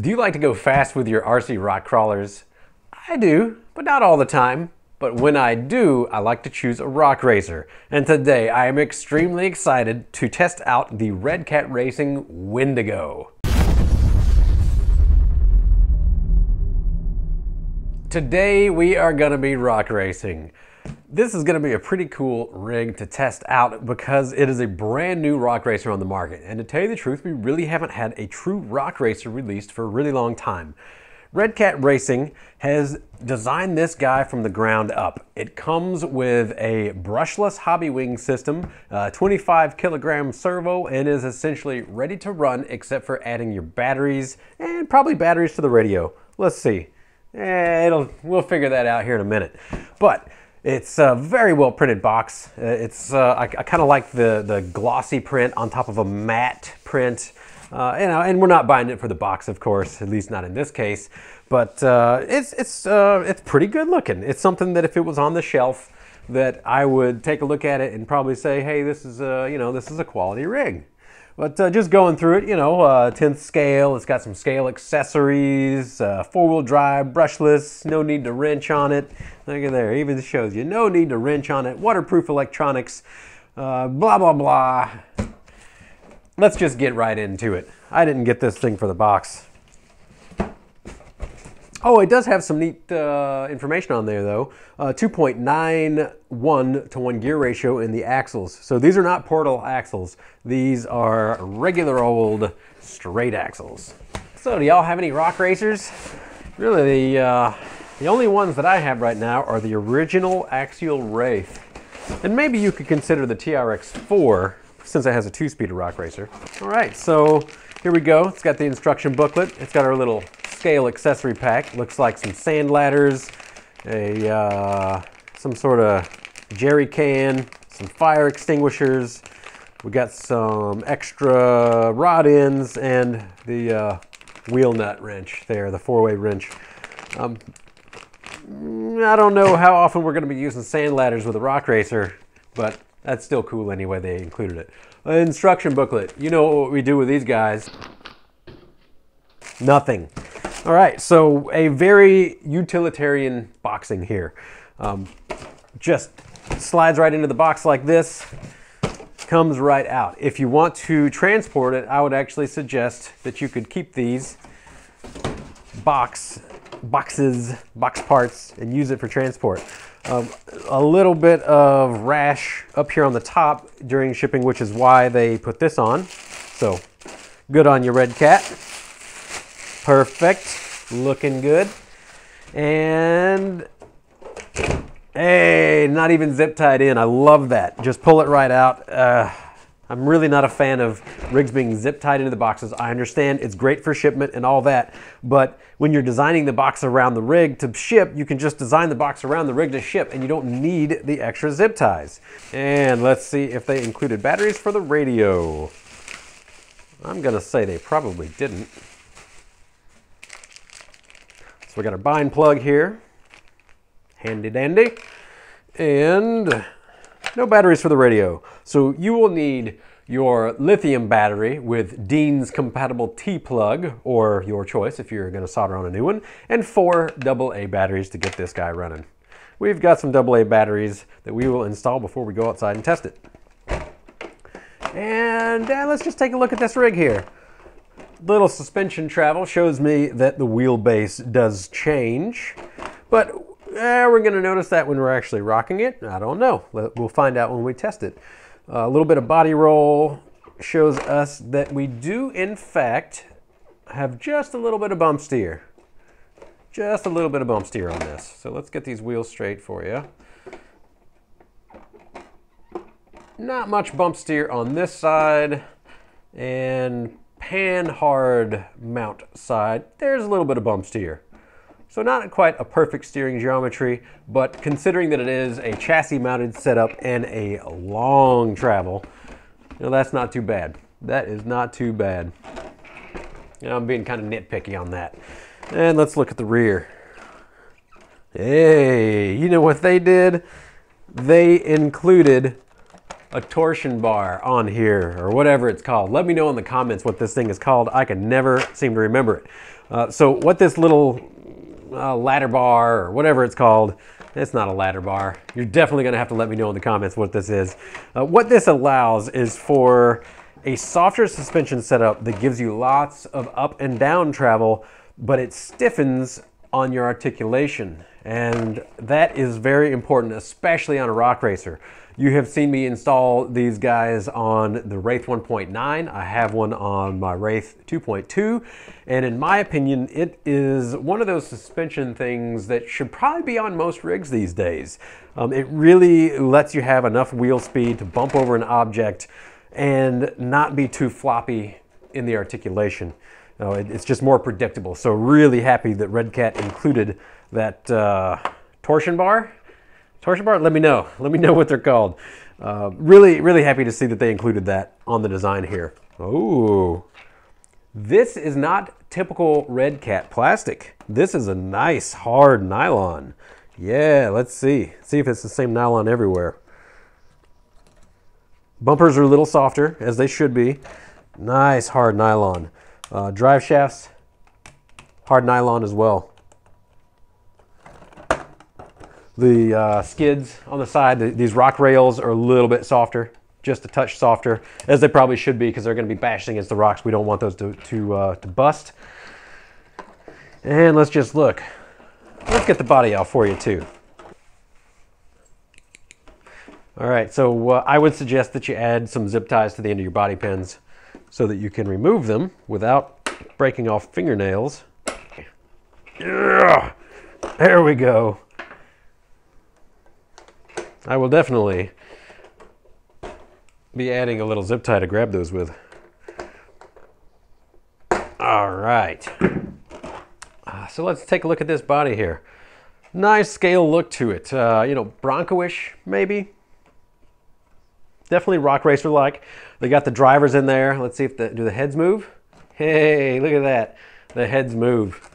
Do you like to go fast with your RC rock crawlers? I do, but not all the time. But when I do, I like to choose a rock racer. And today I am extremely excited to test out the Redcat Racing Wendigo. Today we are gonna be rock racing. This is gonna be a pretty cool rig to test out because it is a brand new rock racer on the market. And to tell you the truth, we really haven't had a true rock racer released for a really long time. Redcat Racing has designed this guy from the ground up. It comes with a brushless Hobbywing system, 25 kilogram servo, and is essentially ready to run except for adding your batteries and probably batteries to the radio. Let's see. Eh, it'll, we'll figure that out here in a minute. But it's a very well printed box. Uh, it's uh, I, I kind of like the the glossy print on top of a matte print. Uh, and we're not buying it for the box, of course, at least not in this case. But uh, it's it's uh, it's pretty good looking. It's something that if it was on the shelf, that I would take a look at it and probably say, hey, this is a you know this is a quality rig. But uh, just going through it, you know, uh, 10th scale, it's got some scale accessories, uh, four-wheel drive, brushless, no need to wrench on it. Look at there, even shows you no need to wrench on it, waterproof electronics, uh, blah, blah, blah. Let's just get right into it. I didn't get this thing for the box. Oh, it does have some neat uh, information on there though. Uh, 2.91 to 1 gear ratio in the axles. So these are not portal axles. These are regular old straight axles. So do y'all have any rock racers? Really, the, uh, the only ones that I have right now are the original Axial Wraith. And maybe you could consider the TRX4 since it has a two-speed rock racer. All right, so here we go. It's got the instruction booklet. It's got our little scale accessory pack. Looks like some sand ladders, a uh, some sort of jerry can, some fire extinguishers. We got some extra rod ends and the uh, wheel nut wrench there, the four-way wrench. Um, I don't know how often we're going to be using sand ladders with a rock racer, but that's still cool anyway. They included it. An instruction booklet. You know what we do with these guys? Nothing. All right, so a very utilitarian boxing here. Um, just slides right into the box like this, comes right out. If you want to transport it, I would actually suggest that you could keep these box boxes, box parts, and use it for transport. Um, a little bit of rash up here on the top during shipping, which is why they put this on. So good on you, Redcat. Perfect. Looking good. And hey, not even zip tied in. I love that. Just pull it right out. Uh, I'm really not a fan of rigs being zip tied into the boxes. I understand it's great for shipment and all that, but when you're designing the box around the rig to ship, you can just design the box around the rig to ship and you don't need the extra zip ties. And let's see if they included batteries for the radio. I'm gonna say they probably didn't. So we got our bind plug here. Handy dandy. And no batteries for the radio. So you will need your lithium battery with Dean's compatible T-plug, or your choice if you're gonna solder on a new one, and four AA batteries to get this guy running. We've got some AA batteries that we will install before we go outside and test it. And uh, let's just take a look at this rig here. Little suspension travel shows me that the wheelbase does change, but uh, we're gonna notice that when we're actually rocking it. I don't know, we'll find out when we test it. Uh, a little bit of body roll shows us that we do in fact have just a little bit of bump steer. Just a little bit of bump steer on this. So let's get these wheels straight for you. Not much bump steer on this side and Panhard mount side. There's a little bit of bump steer. So not quite a perfect steering geometry, but considering that it is a chassis mounted setup and a long travel, you know, that's not too bad. That is not too bad. You know, I'm being kind of nitpicky on that. And let's look at the rear. Hey, you know what they did? They included a torsion bar on here or whatever it's called. Let me know in the comments what this thing is called. I can never seem to remember it. Uh, so what this little uh, ladder bar or whatever it's called, it's not a ladder bar. You're definitely gonna have to let me know in the comments what this is. Uh, what this allows is for a softer suspension setup that gives you lots of up and down travel, but it stiffens on your articulation. And that is very important, especially on a rock racer. You have seen me install these guys on the Wraith 1.9. I have one on my Wraith 2.2. And in my opinion, it is one of those suspension things that should probably be on most rigs these days. Um, it really lets you have enough wheel speed to bump over an object and not be too floppy in the articulation. It's just more predictable. So really happy that Redcat included that uh, torsion bar Torsion bar, let me know. Let me know what they're called. Uh, really, really happy to see that they included that on the design here. Oh, this is not typical Redcat plastic. This is a nice hard nylon. Yeah, let's see. See if it's the same nylon everywhere. Bumpers are a little softer, as they should be. Nice hard nylon. Uh, drive shafts, hard nylon as well. The uh, skids on the side, the, these rock rails are a little bit softer, just a touch softer, as they probably should be because they're going to be bashing against the rocks. We don't want those to, to, uh, to bust. And let's just look. Let's get the body out for you too. All right, so uh, I would suggest that you add some zip ties to the end of your body pins so that you can remove them without breaking off fingernails. Yeah, there we go. I will definitely be adding a little zip tie to grab those with. All right. Uh, so let's take a look at this body here. Nice scale look to it. Uh, you know, Bronco-ish, maybe. Definitely rock racer like. They got the drivers in there. Let's see if the do the heads move. Hey, look at that. The heads move.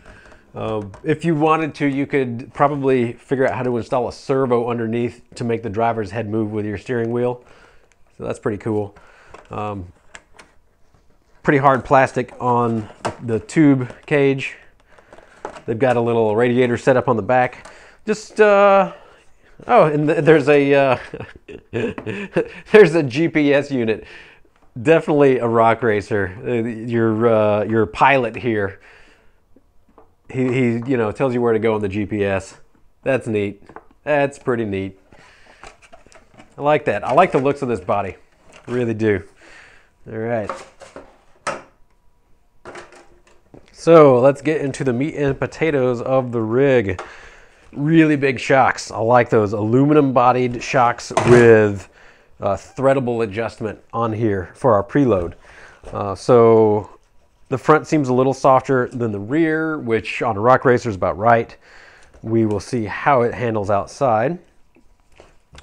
Uh, if you wanted to, you could probably figure out how to install a servo underneath to make the driver's head move with your steering wheel. So that's pretty cool. Um, pretty hard plastic on the tube cage. They've got a little radiator set up on the back. Just, uh, oh, and th there's a, uh, there's a GPS unit. Definitely a rock racer. Uh, your, uh, your pilot here he, he you know tells you where to go on the GPS. That's neat. That's pretty neat. I like that. I like the looks of this body. Really do. All right. So let's get into the meat and potatoes of the rig. Really big shocks. I like those aluminum bodied shocks with uh, threadable adjustment on here for our preload. Uh, so the front seems a little softer than the rear, which on a rock racer is about right. We will see how it handles outside.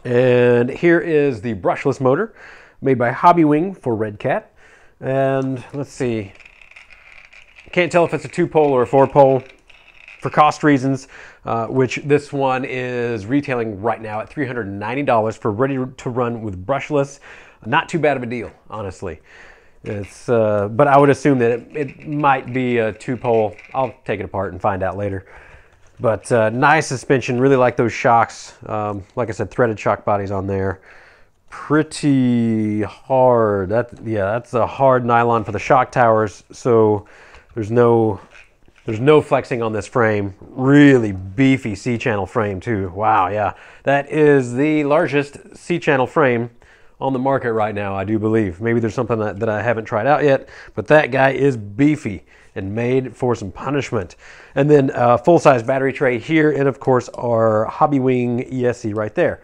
And here is the brushless motor made by Hobbywing for Redcat. And let's see, can't tell if it's a two pole or a four pole for cost reasons, uh, which this one is retailing right now at $390 for ready to run with brushless. Not too bad of a deal, honestly. It's, uh, but I would assume that it, it, might be a two pole. I'll take it apart and find out later. But uh, nice suspension, really like those shocks. Um, like I said, threaded shock bodies on there. Pretty hard. That yeah, that's a hard nylon for the shock towers. So there's no there's no flexing on this frame. Really beefy C-channel frame too. Wow, yeah. That is the largest C-channel frame on the market right now, I do believe. Maybe there's something that, that I haven't tried out yet, but that guy is beefy and made for some punishment. And then uh, full-size battery tray here, and of course our Hobbywing ESC right there.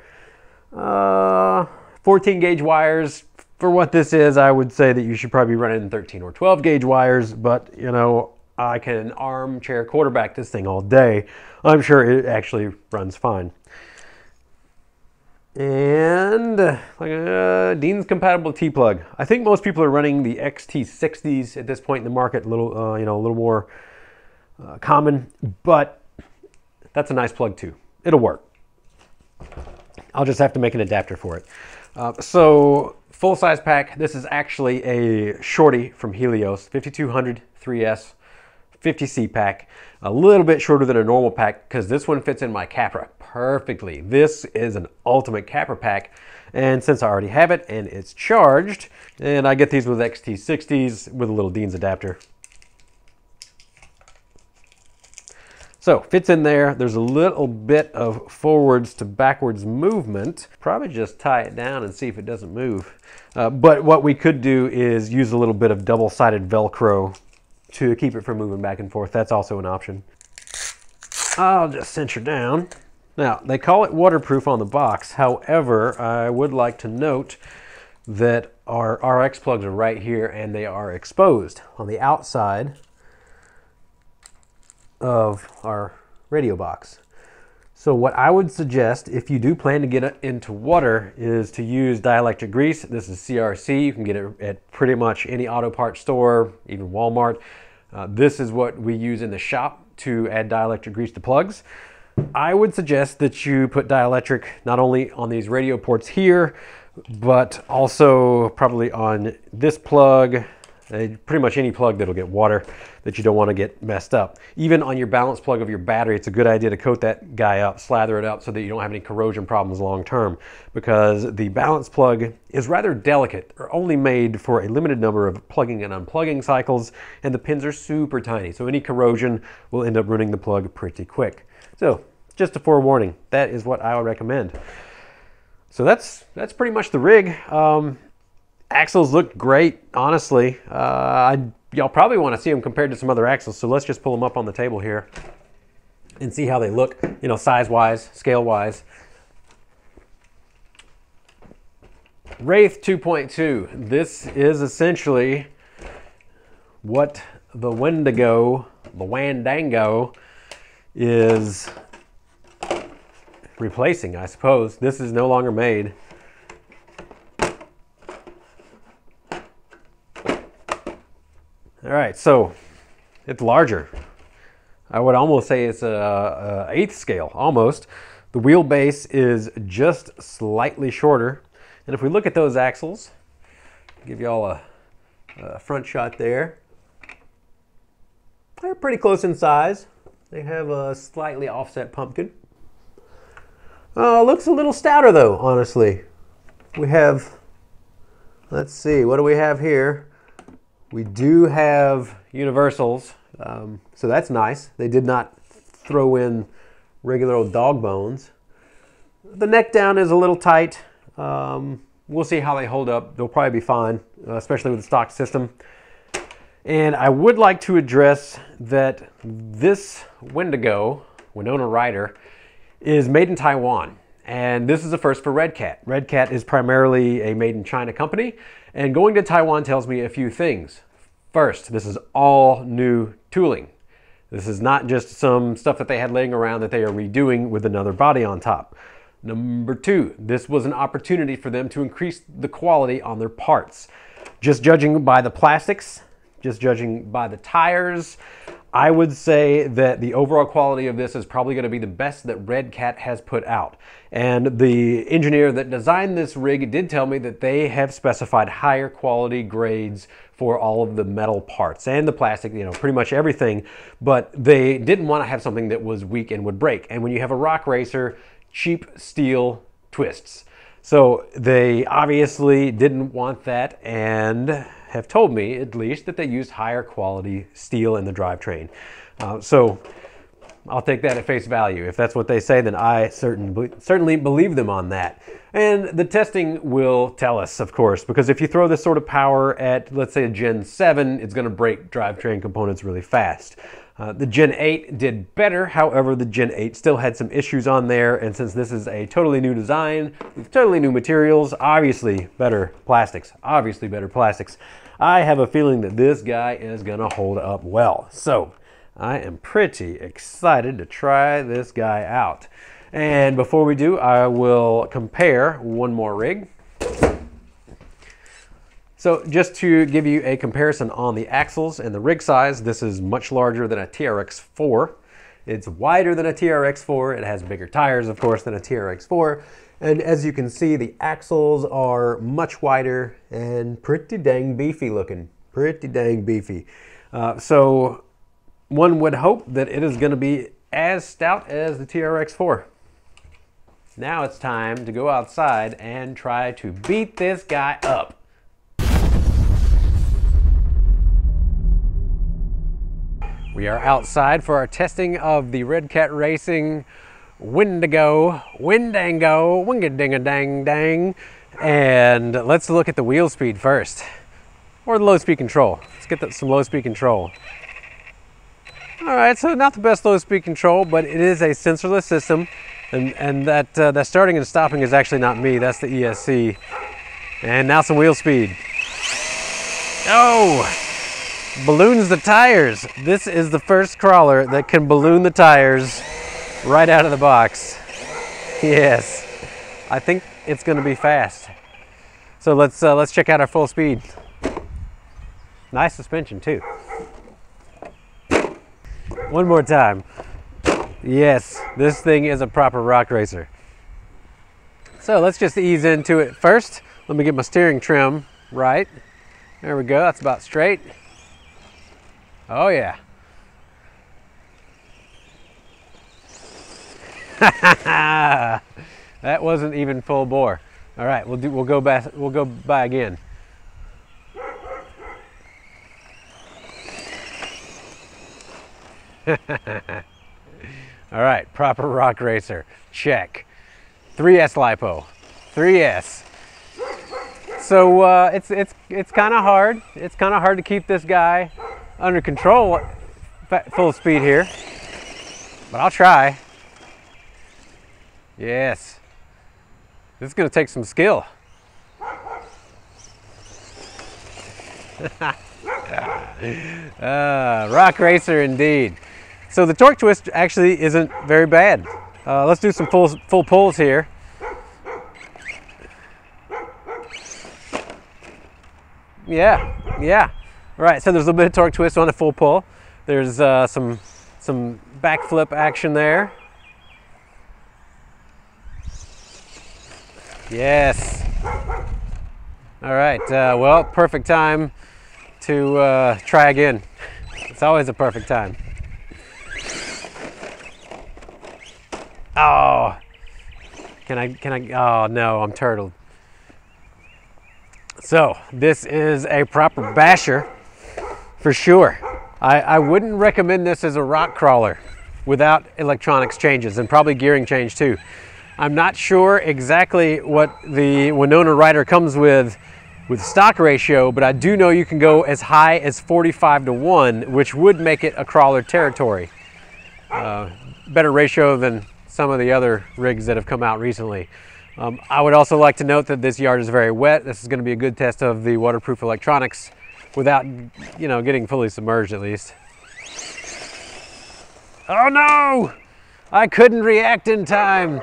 Uh, 14 gauge wires. For what this is, I would say that you should probably run it in 13 or 12 gauge wires, but you know, I can armchair quarterback this thing all day. I'm sure it actually runs fine. And like uh, Dean's compatible T-plug. I think most people are running the XT60s at this point in the market, a little, uh, you know, a little more uh, common, but that's a nice plug too. It'll work. I'll just have to make an adapter for it. Uh, so full size pack, this is actually a shorty from Helios, 5200 3S 50C pack. A little bit shorter than a normal pack because this one fits in my Capra perfectly. This is an ultimate Capra pack. And since I already have it and it's charged, and I get these with XT60s with a little Dean's adapter. So fits in there. There's a little bit of forwards to backwards movement. Probably just tie it down and see if it doesn't move. Uh, but what we could do is use a little bit of double-sided Velcro to keep it from moving back and forth. That's also an option. I'll just cinch down. Now, they call it waterproof on the box. However, I would like to note that our RX plugs are right here and they are exposed on the outside of our radio box. So what I would suggest if you do plan to get it into water is to use dielectric grease. This is CRC. You can get it at pretty much any auto parts store, even Walmart. Uh, this is what we use in the shop to add dielectric grease to plugs. I would suggest that you put dielectric not only on these radio ports here, but also probably on this plug, uh, pretty much any plug that'll get water that you don't want to get messed up. Even on your balance plug of your battery, it's a good idea to coat that guy up, slather it up so that you don't have any corrosion problems long term because the balance plug is rather delicate. They're only made for a limited number of plugging and unplugging cycles and the pins are super tiny. So any corrosion will end up ruining the plug pretty quick. So just a forewarning, that is what I would recommend. So that's that's pretty much the rig. Um, axles look great, honestly. Uh, y'all probably want to see them compared to some other axles, so let's just pull them up on the table here and see how they look, you know, size-wise, scale-wise. Wraith 2.2. This is essentially what the Wendigo, the Wandango, is replacing, I suppose. This is no longer made. All right, so it's larger. I would almost say it's a, a eighth scale, almost. The wheelbase is just slightly shorter. And if we look at those axles, give you all a, a front shot there. They're pretty close in size. They have a slightly offset pumpkin. Uh, looks a little stouter though, honestly. We have, let's see, what do we have here? We do have universals, um, so that's nice. They did not throw in regular old dog bones. The neck down is a little tight. Um, we'll see how they hold up. They'll probably be fine, uh, especially with the stock system. And I would like to address that this Wendigo, Winona Ryder, is made in Taiwan. And this is a first for Redcat. Red Cat is primarily a made in China company, and going to Taiwan tells me a few things. First, this is all new tooling. This is not just some stuff that they had laying around that they are redoing with another body on top. Number two, this was an opportunity for them to increase the quality on their parts. Just judging by the plastics, just judging by the tires, I would say that the overall quality of this is probably going to be the best that Redcat has put out. And the engineer that designed this rig did tell me that they have specified higher quality grades for all of the metal parts and the plastic, you know, pretty much everything. But they didn't want to have something that was weak and would break. And when you have a rock racer, cheap steel twists. So they obviously didn't want that and have told me, at least, that they use higher quality steel in the drivetrain. Uh, so I'll take that at face value. If that's what they say, then I certain, certainly believe them on that. And the testing will tell us, of course, because if you throw this sort of power at, let's say, a Gen 7, it's going to break drivetrain components really fast. Uh, the Gen 8 did better, however, the Gen 8 still had some issues on there, and since this is a totally new design with totally new materials, obviously better plastics, obviously better plastics, I have a feeling that this guy is gonna hold up well. So I am pretty excited to try this guy out. And before we do, I will compare one more rig. So just to give you a comparison on the axles and the rig size, this is much larger than a TRX4. It's wider than a TRX4. It has bigger tires, of course, than a TRX4. And as you can see, the axles are much wider and pretty dang beefy looking. Pretty dang beefy. Uh, so one would hope that it is going to be as stout as the TRX-4. Now it's time to go outside and try to beat this guy up. We are outside for our testing of the Redcat Racing Windigo, Windango, Wingadingadang-dang. Dang. And let's look at the wheel speed first, or the low speed control. Let's get some low speed control. All right, so not the best low speed control, but it is a sensorless system. And, and that, uh, that starting and stopping is actually not me, that's the ESC. And now some wheel speed. Oh, balloons the tires. This is the first crawler that can balloon the tires right out of the box. Yes, I think it's going to be fast. So let's uh, let's check out our full speed. Nice suspension too. One more time. Yes, this thing is a proper rock racer. So let's just ease into it first. Let me get my steering trim right. There we go, that's about straight. Oh yeah. that wasn't even full bore. All right, we'll do. We'll go back. We'll go by again. All right, proper rock racer. Check. 3S lipo. 3S. So uh, it's it's it's kind of hard. It's kind of hard to keep this guy under control, full speed here. But I'll try. Yes. This is going to take some skill. uh, rock racer indeed. So the torque twist actually isn't very bad. Uh, let's do some full, full pulls here. Yeah, yeah. All right, so there's a little bit of torque twist on a full pull. There's uh, some, some backflip action there. Yes. All right, uh, well, perfect time to uh, try again. It's always a perfect time. Oh, can I, can I, oh no, I'm turtled. So this is a proper basher for sure. I, I wouldn't recommend this as a rock crawler without electronics changes and probably gearing change too. I'm not sure exactly what the Winona Ryder comes with with stock ratio, but I do know you can go as high as 45 to 1, which would make it a crawler territory. Uh, better ratio than some of the other rigs that have come out recently. Um, I would also like to note that this yard is very wet. This is going to be a good test of the waterproof electronics without, you know, getting fully submerged at least. Oh no! I couldn't react in time.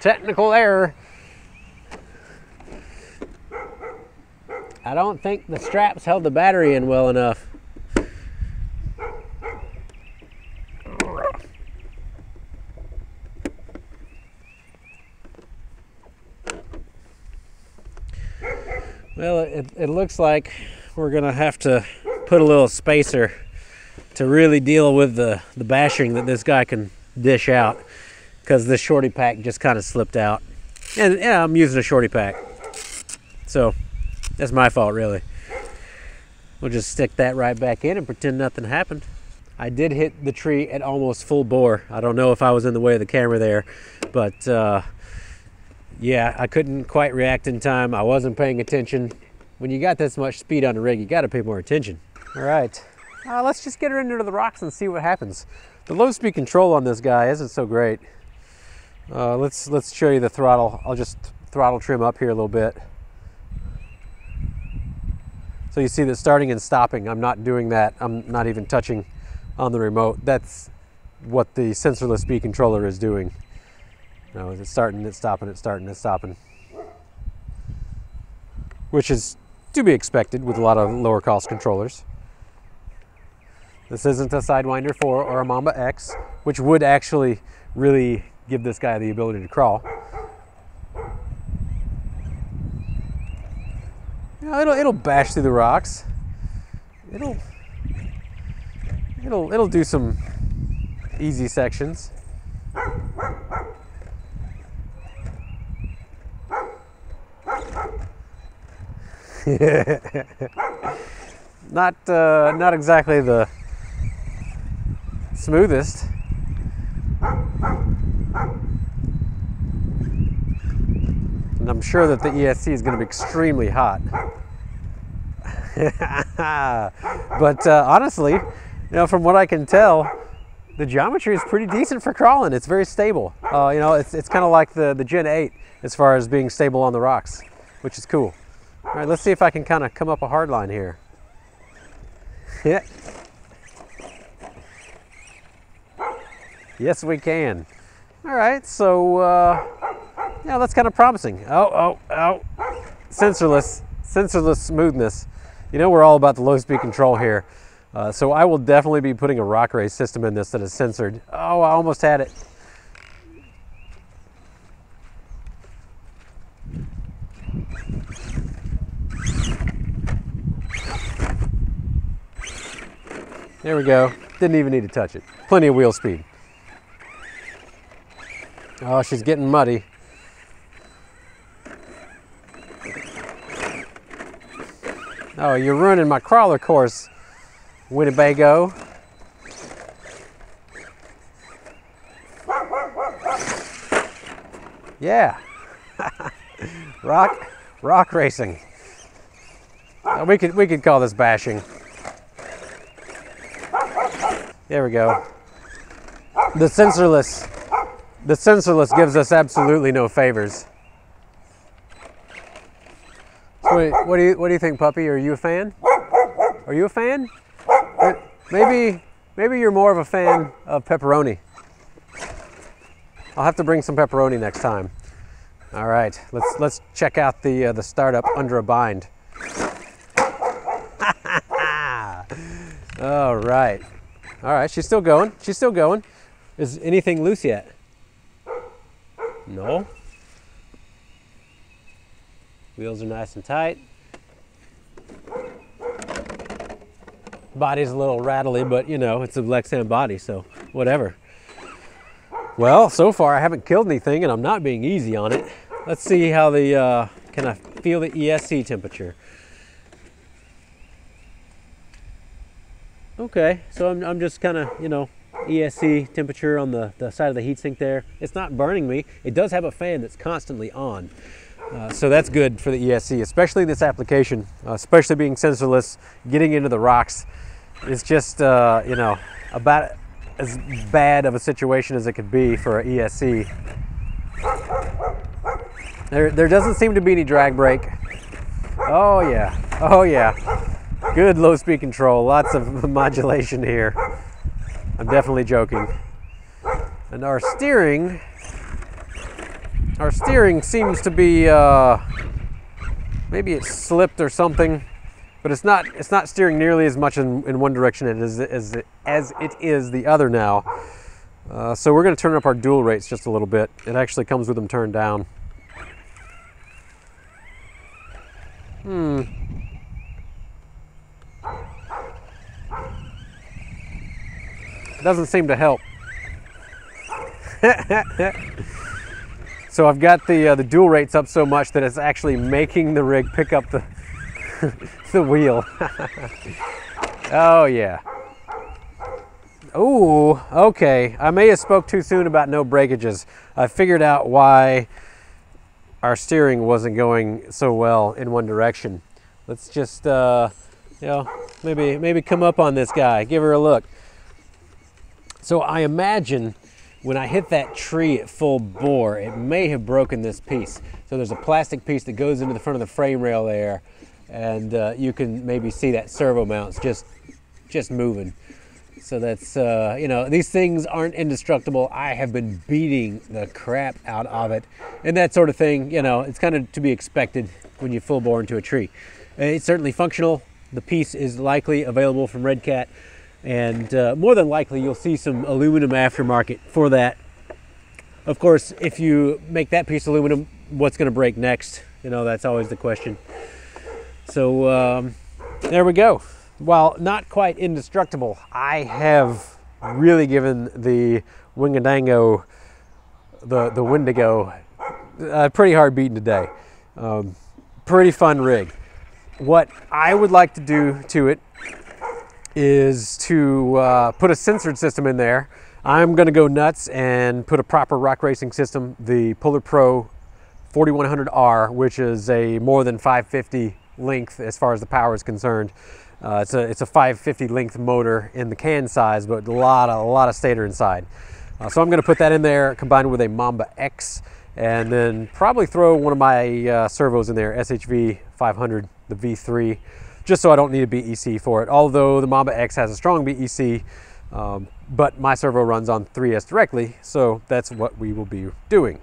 Technical error. I don't think the straps held the battery in well enough. Well, it, it looks like we're gonna have to put a little spacer to really deal with the, the bashing that this guy can dish out because this shorty pack just kind of slipped out. And yeah, I'm using a shorty pack. So that's my fault really. We'll just stick that right back in and pretend nothing happened. I did hit the tree at almost full bore. I don't know if I was in the way of the camera there, but uh, yeah, I couldn't quite react in time. I wasn't paying attention. When you got this much speed on the rig, you got to pay more attention. All right, uh, let's just get her into the rocks and see what happens. The low speed control on this guy isn't so great. Uh, let's let's show you the throttle. I'll just throttle trim up here a little bit. So you see that starting and stopping, I'm not doing that. I'm not even touching on the remote. That's what the sensorless speed controller is doing. Know, it's starting, it's stopping, it's starting, it's stopping. which is to be expected with a lot of lower cost controllers. This isn't a Sidewinder 4 or a Mamba X, which would actually really give this guy the ability to crawl. You it'll, it'll bash through the rocks. It'll, it'll, it'll do some easy sections. not, uh, not exactly the smoothest. And I'm sure that the ESC is going to be extremely hot. but uh, honestly, you know, from what I can tell, the geometry is pretty decent for crawling. It's very stable. Uh, you know, it's, it's kind of like the, the Gen 8 as far as being stable on the rocks, which is cool. All right, let's see if I can kind of come up a hard line here. Yeah. Yes, we can. All right, so uh, yeah, that's kind of promising. Oh, oh, oh, sensorless, sensorless smoothness. You know, we're all about the low speed control here. Uh, so I will definitely be putting a rock race system in this that is sensored. Oh, I almost had it. There we go. Didn't even need to touch it. Plenty of wheel speed. Oh, she's getting muddy. Oh, you're ruining my crawler course, Winnebago. Yeah. rock, rock racing. Uh, we could we could call this bashing. There we go. The sensorless the sensorless gives us absolutely no favors. So wait, what do you what do you think, puppy? Are you a fan? Are you a fan? Maybe maybe you're more of a fan of pepperoni. I'll have to bring some pepperoni next time. All right, let's let's check out the uh, the startup under a bind. All right, all right. She's still going. She's still going. Is anything loose yet? No. Wheels are nice and tight. Body's a little rattly, but you know, it's a Lexan body, so whatever. Well, so far I haven't killed anything and I'm not being easy on it. Let's see how the, uh, can I feel the ESC temperature? Okay, so I'm, I'm just kind of, you know, ESC temperature on the, the side of the heatsink there. It's not burning me. It does have a fan that's constantly on. Uh, so that's good for the ESC, especially this application, uh, especially being sensorless, getting into the rocks. It's just, uh, you know, about as bad of a situation as it could be for an ESC. There, there doesn't seem to be any drag brake. Oh yeah, oh yeah. Good low speed control, lots of modulation here. I'm definitely joking. And our steering, our steering seems to be, uh, maybe it slipped or something, but it's not, it's not steering nearly as much in, in one direction as, as, as it is the other now. Uh, so we're going to turn up our dual rates just a little bit. It actually comes with them turned down. Hmm. Doesn't seem to help. so I've got the uh, the dual rates up so much that it's actually making the rig pick up the the wheel. oh yeah. Oh, okay. I may have spoke too soon about no breakages. I figured out why our steering wasn't going so well in one direction. Let's just, uh, you know, maybe maybe come up on this guy, give her a look. So I imagine when I hit that tree at full bore, it may have broken this piece. So there's a plastic piece that goes into the front of the frame rail there, and uh, you can maybe see that servo mount's just, just moving. So that's, uh, you know, these things aren't indestructible. I have been beating the crap out of it. And that sort of thing, you know, it's kind of to be expected when you full bore into a tree. It's certainly functional. The piece is likely available from Redcat. And uh, more than likely, you'll see some aluminum aftermarket for that. Of course, if you make that piece of aluminum, what's going to break next? You know, that's always the question. So um, there we go. While not quite indestructible, I have really given the Wingadango, the, the Wendigo, a pretty hard beating today. Um, pretty fun rig. What I would like to do to it is to uh, put a sensored system in there. I'm going to go nuts and put a proper rock racing system, the Puller Pro 4100R, which is a more than 550 length as far as the power is concerned. Uh, it's, a, it's a 550 length motor in the can size, but a lot of, a lot of stator inside. Uh, so I'm going to put that in there combined with a Mamba X and then probably throw one of my uh, servos in there, SHV 500, the V3, just so I don't need a BEC for it. Although the Mamba X has a strong BEC, um, but my servo runs on 3S directly, so that's what we will be doing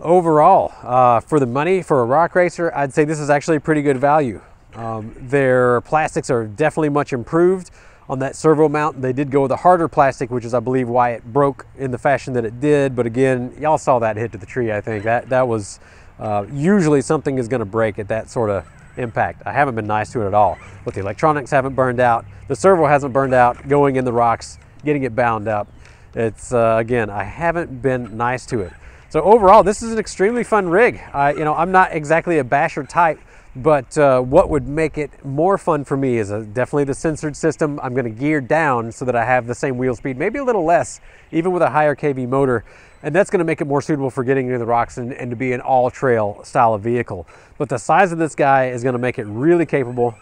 overall, uh, for the money for a rock racer, I'd say this is actually a pretty good value. Um, their plastics are definitely much improved on that servo mount. They did go with a harder plastic, which is, I believe, why it broke in the fashion that it did. But again, y'all saw that hit to the tree, I think. That, that was uh, usually something is going to break at that sort of impact. I haven't been nice to it at all. But the electronics haven't burned out. The servo hasn't burned out going in the rocks, getting it bound up. It's, uh, again, I haven't been nice to it. So overall, this is an extremely fun rig. Uh, you know, I'm not exactly a basher type, but uh, what would make it more fun for me is a, definitely the sensored system. I'm going to gear down so that I have the same wheel speed, maybe a little less, even with a higher KV motor. And that's going to make it more suitable for getting into the rocks and, and to be an all-trail style of vehicle. But the size of this guy is going to make it really capable.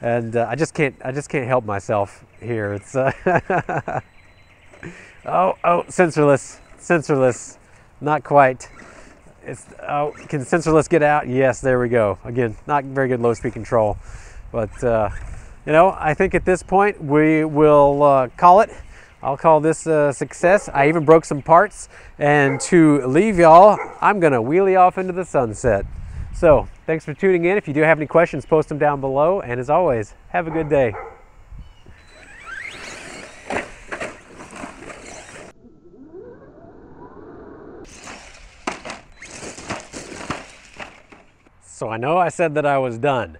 And uh, I just can't, I just can't help myself here. It's uh, oh, oh, sensorless, sensorless. Not quite. It's, oh, can sensorless get out? Yes, there we go. Again, not very good low speed control. But, uh, you know, I think at this point we will uh, call it. I'll call this a success. I even broke some parts. And to leave y'all, I'm going to wheelie off into the sunset. So, thanks for tuning in. If you do have any questions, post them down below. And as always, have a good day. So I know I said that I was done,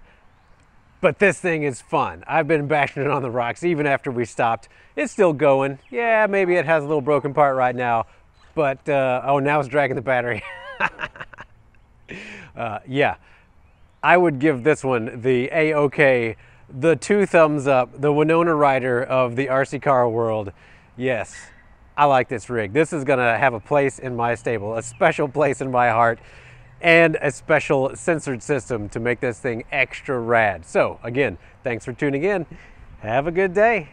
but this thing is fun. I've been bashing it on the rocks even after we stopped. It's still going. Yeah, maybe it has a little broken part right now, but uh, oh, now it's dragging the battery. uh, yeah, I would give this one the A-OK, the two thumbs up, the Winona Ryder of the RC car world. Yes, I like this rig. This is gonna have a place in my stable, a special place in my heart and a special sensored system to make this thing extra rad. So again, thanks for tuning in. Have a good day.